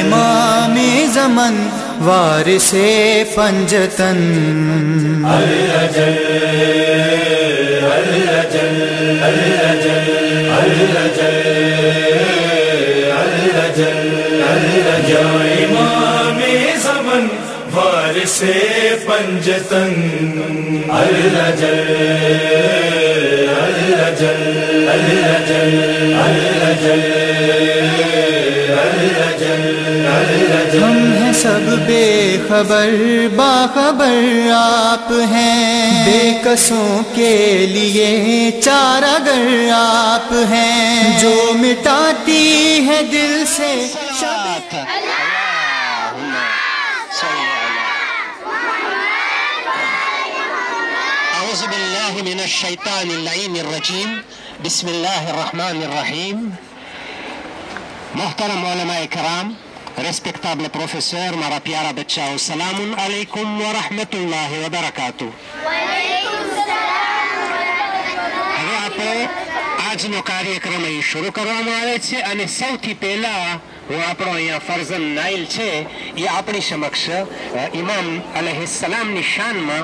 امام زمن وارث پنجتن یا امام زمن وارث پنجتن اللہ جل اللہ جل اللہ جل اللہ جل ہم ہیں سب بے خبر، باخبر آپ ہیں۔ بے قصوں کے لیے چار اگر آپ ہیں۔ جو مٹاتی ہے دل سے شب اللهم من الشيطان اللعين الرجيم بسم الله الرحمن الرحيم محترم علماء کرام ریسپیکٹابل پروفیسر મારા પ્યારા બચ્ચાઓ સલામ علیکم ورحمۃ اللہ وبرکاتہ હવે આપણે આજનો કાર્યક્રમ અહીં શરૂ કરવામાં આવે છે અને સૌથી પહેલા હું આપણો અહીંયા ફરઝન નાઇલ છે એ આપણી સમક્ષ અ, ઇમામ અલહિસલામની શાનમાં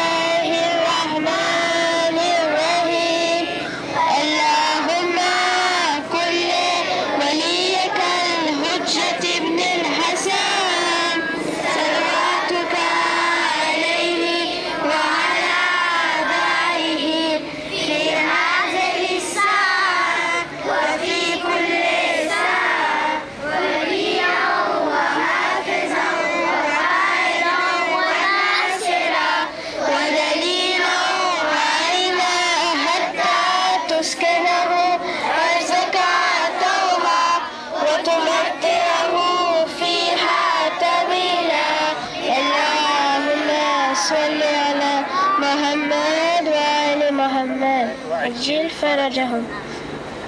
وجههم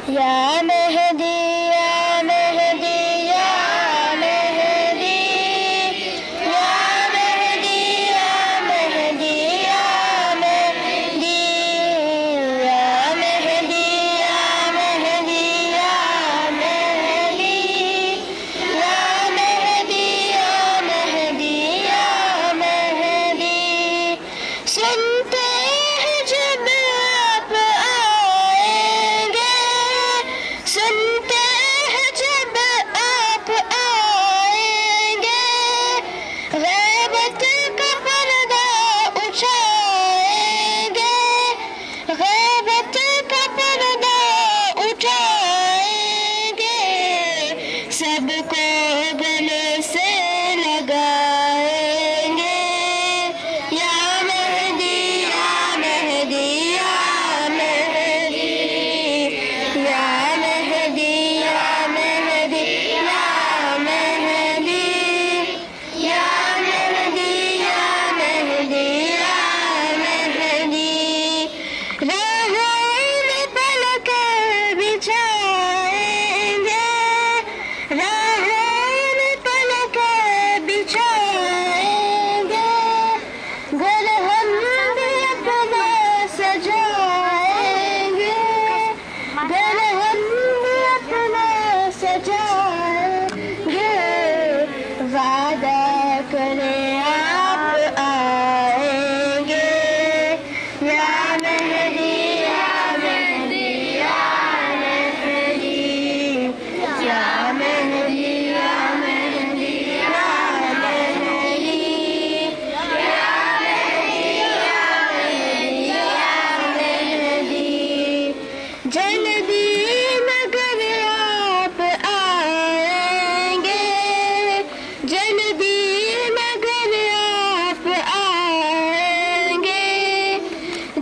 يا مهدي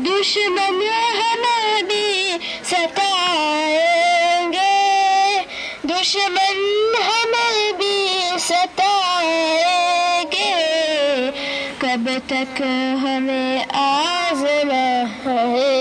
دشمن ہمیں بھی ستائیں گے۔ دشمن ہمیں بھی ستائیں گے۔ کب تک ہمیں آزمائیں ہے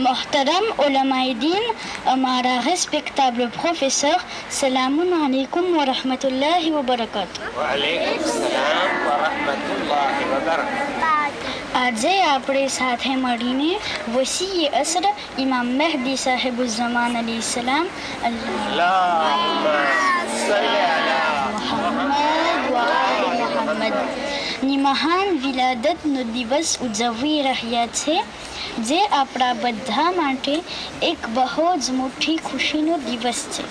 محترم علماء دین ہمارا ریسپیکٹابل پروفیسر سلام علیکم ورحمۃ اللہ وبرکاتہ وعلیکم السلام ورحمۃ اللہ وبرکاتہ આજે આપણે સાથે મળીને વસીએ અસર ઇમામ મહેદી સાહેબ ઉઝ્ઝમાન અલી સલામ اللهم صل على محمد وآل محمد ની મહાન વિલાદતનો દિવસ ઉજવી રહ્યા છે જે આપણા બધા માટે એક બહુ જ મોટી ખુશીનો દિવસ છે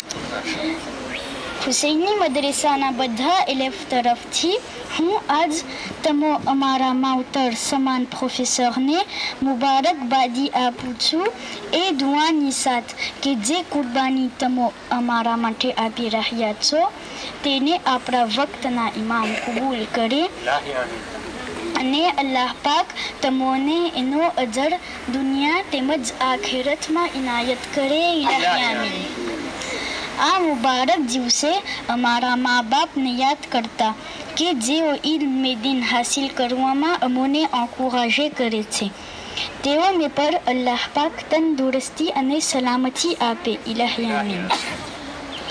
હુસૈની મદરેસાના બધા એલેફ તરફથી હું આજ તમો અમારા માવતર સમાન પ્રોફેસરને મુબારકબાદી આપું છું. એ દુઆની સાથ કે જે કુરબાની તમો અમારા માટે આપી રહ્યા છો, તેને આપણા વક્તના ઇમામ કબૂલ કરે. અને અલ્લાહ પાક તમોને એનો અજર દુનિયા તેમજ આખેરતમાં ઇનાયત કરે. ઇલાહી આ મુબારક દિવસે અમારા મા બાપને યાદ કરતા કે જેઓ ઇલ્મ દિન હાસિલ કરવામાં અમોને એન્કોરાજે કરે છે. તેઓ મે પર અલ્લાહ પાક તંદુરસ્તી અને સલામતી આપે, ઇલાહી આમીન.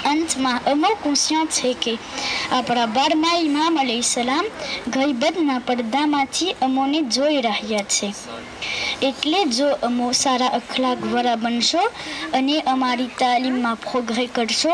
અંતમાં અમુક કોન્શિયન્ટ છે કે આપણા બારમા ઇમામ અલી સલામ ગઈબદના પડદામાંથી અમોને જોઈ રહ્યા છે. એટલે જો સારા અખલાક વાળા બનશો અને અમારી તાલીમમાં પ્રોગ્રે કરશો.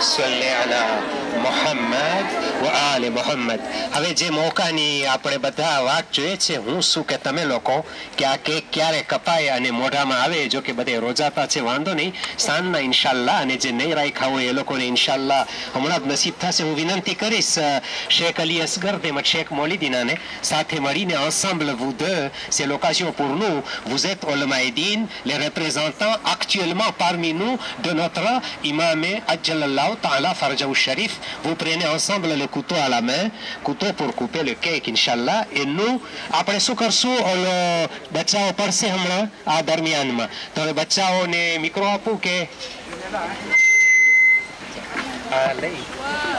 صل على محمد آل محمد ہوے جے موقع نی اپنے بدھا وات جوئے چھے ہوں سو کہ تمہیں لوکو کیا کے کیا رے کپائے آنے موڑا ماں آوے جو کہ بدے روزا تھا چھے واندو نہیں سان نا انشاءاللہ آنے جے نئی رائے کھاؤں یہ لوکو نے انشاءاللہ ہمڑا نصیب تھا سے ہوں وینانتی کریس شیخ علی اسگر دے مت شیخ مولی دینا نے ساتھ مڑی نے انسامبل وو دے سے لوکاسیوں پورنو وزیت علماء دین لے ریپریزانتان اکچیلمان پارمی نو دے نوترا امام اجل اللہ تعالی فرجہ شریف وہ پرینے انسامبل لے کتو آ la main, couteau pour couper le cake, Inch'Allah. Et nous, après ce corso, on le bachao par à Darmianma. Dans le bachao, on est micro à pouke. Allez. Ah,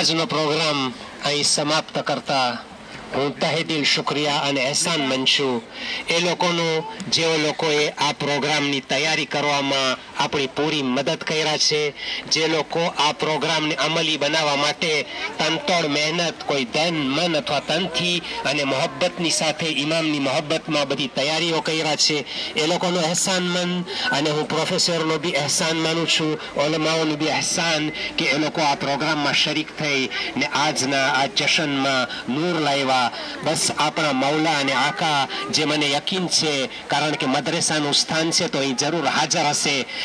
આજનો પ્રોગ્રામ અહીં સમાપ્ત કરતા હું તહેદિલ શુક્રિયા અને અહેસાન મન છું એ લોકોનું જેઓ લોકોએ આ પ્રોગ્રામની તૈયારી કરવામાં આપણી પૂરી મદદ કર્યા છે. જે લોકો આ પ્રોગ્રામને અમલી બનાવવા માટે તનતોડ મહેનત, કોઈ ધન, મન અથવા તનથી અને મોહબ્બતની સાથે ઇમામની મોહબ્બતમાં બધી તૈયારીઓ કર્યા છે. એ લોકોનો અહેસાન મન અને હું પ્રોફેસરનો બી અહેસાન માનું છું, ઓલમાઓનું બી અહેસાન કે એ લોકો આ પ્રોગ્રામમાં શરીક થઈ ને આજના આ જશનમાં નૂર લાવ્યા. બસ આપણા મૌલા અને આકા જે મને યકીન છે, કારણ કે મદ્રેસાનું સ્થાન છે તો એ જરૂર હાજર હશે.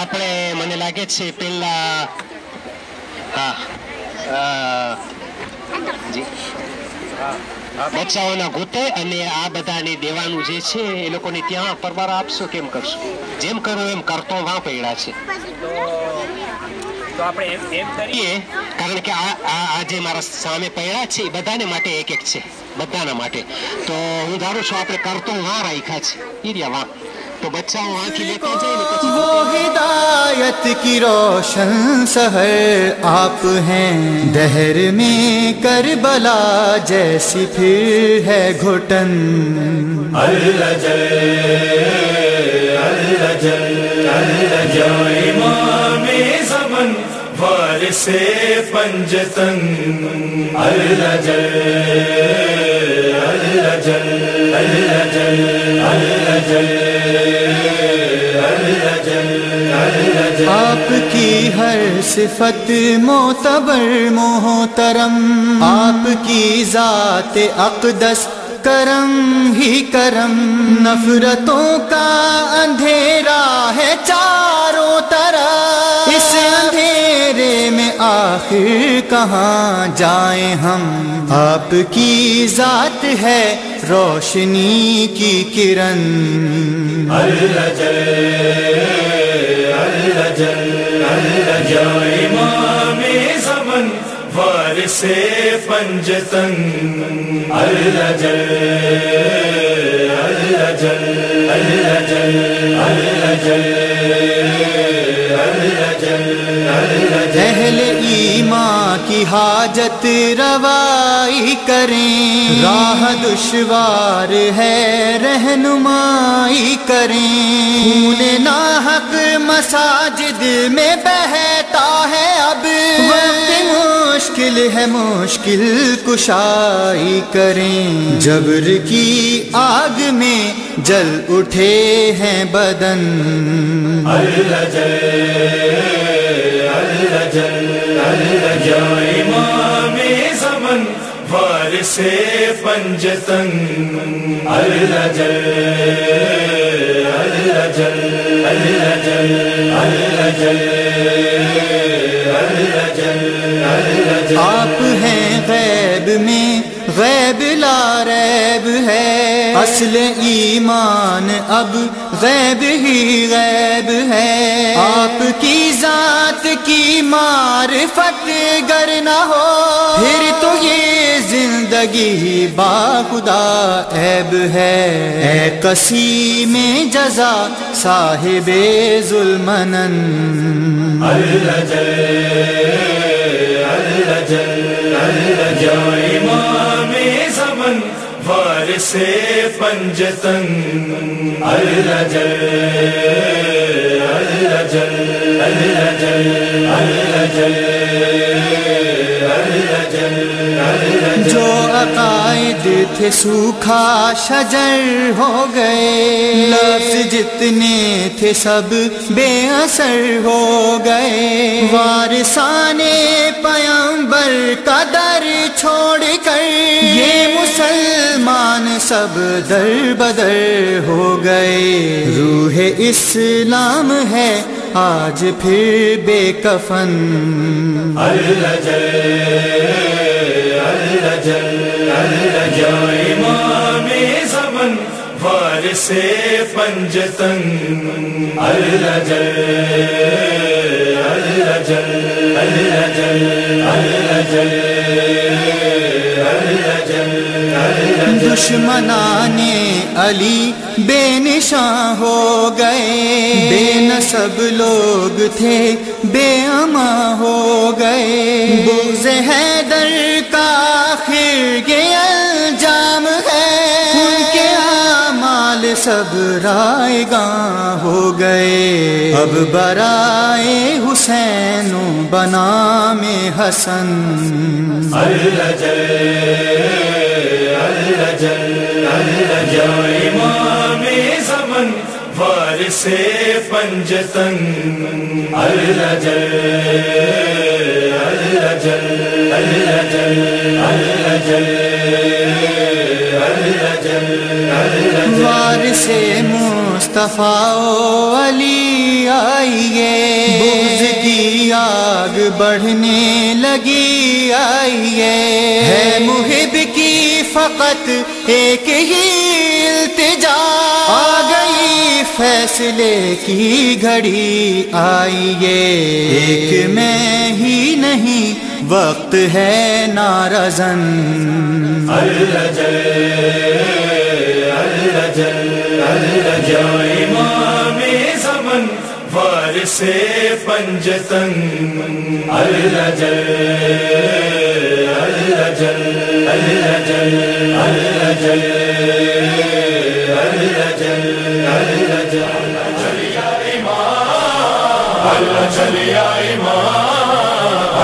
આપણે મને લાગે છે પેલા હા જી. બચ્ચાઓના ગોતે અને આ બધાને દેવાનું જે છે એ લોકોને ત્યાં પરવાર આપશો કેમ કરશો? જેમ કરો એમ કરતો વાં પડ્યા છે. તો આપણે એમ એમ કરીએ. કરીએ કારણ કે આ આ જે મારા સામે પડ્યા છે એ બધાને માટે એક એક છે. બધાના માટે. તો હું ધારું છું આપણે કરતો વાં રાખ્યા છે. ઈર્યા રહ્યા વાં تو بچہ وہاں کی وہ ہدایت کی روشن سہر آپ ہیں۔ دہر میں کربلا جیسی پھر ہے گھٹن۔ الجل الجل الجل امام زمن وارث پنجتن الجل الجل آپ کی ہر صفت معتبر محترم، آپ کی ذات اقدس کرم ہی کرم، نفرتوں کا اندھیرا ہے چاروں طرح اس اندھیرے میں آخر کہاں جائیں ہم؟ آپ کی ذات ہے روشنی کی کرن۔ الجل الجل الجل امام زمن وارث پنجتن الجل الجل الجل الجل الجل اہل ایمان کی حاجت روائی کریں۔ راہ دشوار ہے، رہنمائی کریں۔ خون ناحق مساجد میں بہتا ہے اب۔ وقت مشکل ہے، مشکل کشائی کریں۔ جبر کی آگ میں جل اٹھے ہیں بدن۔ زمن، وارث پنجتن۔ اللہ جل اللہ جل اللہ جل آپ ہیں غیب میں، غیب لا ریب ہے۔ اصل ایمان اب غیب ہی غیب ہے۔ آپ کی ذات کی معرفت گر نہ ہو، پھر تو یہ زندگی با خدا عیب ہے۔ اے کسی میں جزا صاحب ظلمنن الرجل الرجل الرجا امام زمن وارث پنجتن. الرجل الرجل الرجل الرجل جو عقائد تھے سوکھا شجر ہو گئے۔ لفظ جتنے تھے سب بے اثر ہو گئے۔ وارثان پیمبر کا در چھوڑ کر یہ مسلمان سب در بدر ہو گئے۔ روح اسلام ہے آج پھر بے کفن۔ امام زمن وارث پنجتن۔ الرجل الرجل الرجل الرجل دشمنان علی بے نشاں ہو گئے۔ بے نصب لوگ تھے، بے اما ہو گئے۔ بوز حیدر سب رائے گاں ہو گئے۔ اب برائے حسین بنا میں حسن۔ امام زمن، وارث پنجتن۔ الرجل الرجل الرجل الرجل۔ وارث مصطفیٰ علی آئیے۔ بغض کی آگ بڑھنے لگی آئیے۔ ہے محب کی فقط ایک ہی التجا۔ آ گئی فیصلے کی گھڑی آئیے۔ ایک میں ہی نہیں وقت ہے نارزن امام زمن وارث پنجتن الرجل الرجل الرجل الرجل الرجل الرجل اللہ چلیا امام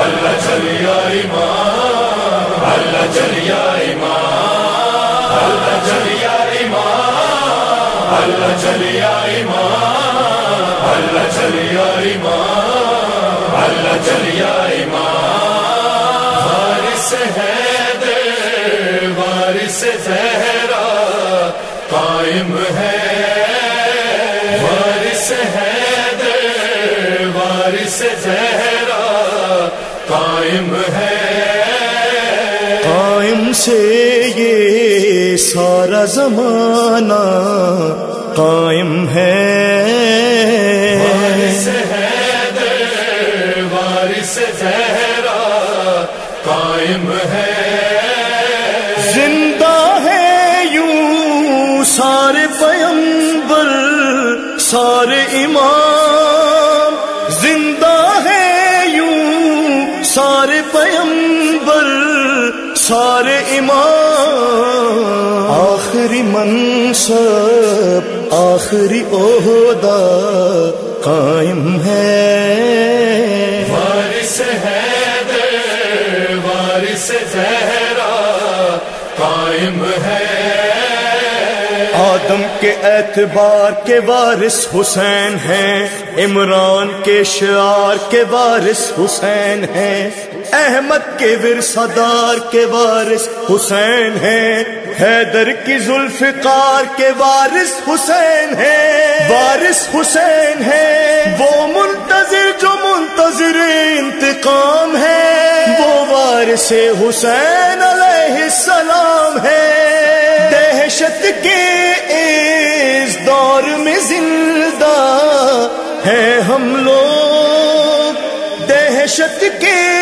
اللہ چلیا امام اللہ چلیا امام اللہ چلیا امام اللہ چلیا امام اللہ چلیا امام اللہ چلیا امام وارث حیدر وارث زہرا قائم ہے۔ وارث حیدر وارث زہرا قائم ہے۔ قائم سے یہ سارا زمانہ قائم ہے۔ امام آخری منصب آخری عہدہ قائم ہے. وارث حیدر وارث زہرا قائم ہے. آدم کے اعتبار کے وارث حسین ہیں۔ عمران کے شعار کے وارث حسین ہیں۔ احمد کے ورثدار کے وارث حسین ہیں۔ حیدر کی ذوالفقار کے وارث حسین ہیں۔ وارث حسین ہیں۔ وہ منتظر جو منتظر انتقام ہے۔ وہ وارث حسین علیہ السلام ہے۔ دہشت کے اس دور میں زندہ ہیں ہم لوگ دہشت کے